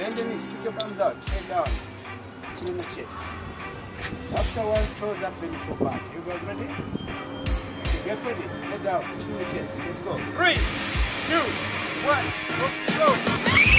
Bend the knees, stick your palms out, head down, chin in the chest. After one, toes up, then you back. You guys ready? Okay, get ready. Head down, chin in the chest. Let's go. Three, two, one, let's go.